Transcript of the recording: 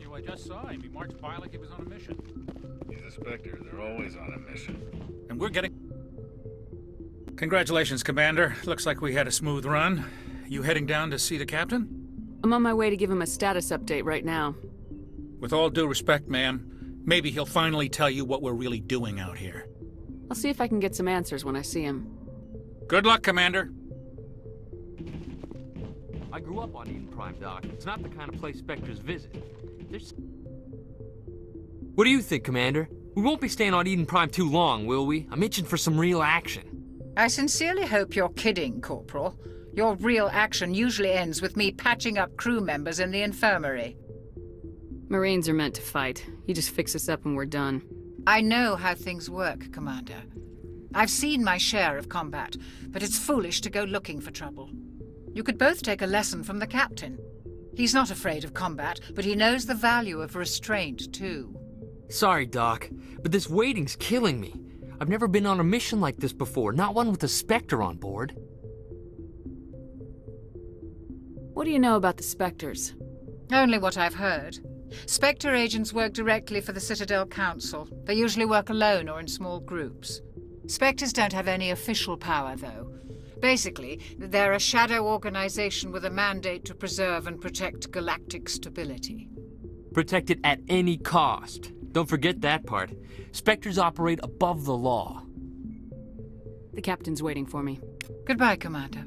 you. I just saw him. He marched by like he was on a mission. He's a Spectre. They're always on a mission. And we're getting... Congratulations, Commander. Looks like we had a smooth run. You heading down to see the captain? I'm on my way to give him a status update right now. With all due respect, ma'am, maybe he'll finally tell you what we're really doing out here. I'll see if I can get some answers when I see him. Good luck, Commander. I grew up on Eden Prime, Doc. It's not the kind of place Spectres visit. There's... What do you think, Commander? We won't be staying on Eden Prime too long, will we? I'm itching for some real action. I sincerely hope you're kidding, Corporal. Your real action usually ends with me patching up crew members in the infirmary. Marines are meant to fight. You just fix us up and we're done. I know how things work, Commander. I've seen my share of combat, but it's foolish to go looking for trouble. You could both take a lesson from the captain. He's not afraid of combat, but he knows the value of restraint, too. Sorry, Doc, but this waiting's killing me. I've never been on a mission like this before, not one with a Spectre on board. What do you know about the Spectres? Only what I've heard. Spectre agents work directly for the Citadel Council. They usually work alone or in small groups. Spectres don't have any official power, though. Basically, they're a shadow organization with a mandate to preserve and protect galactic stability. Protect it at any cost. Don't forget that part. Spectres operate above the law. The captain's waiting for me. Goodbye, Commander.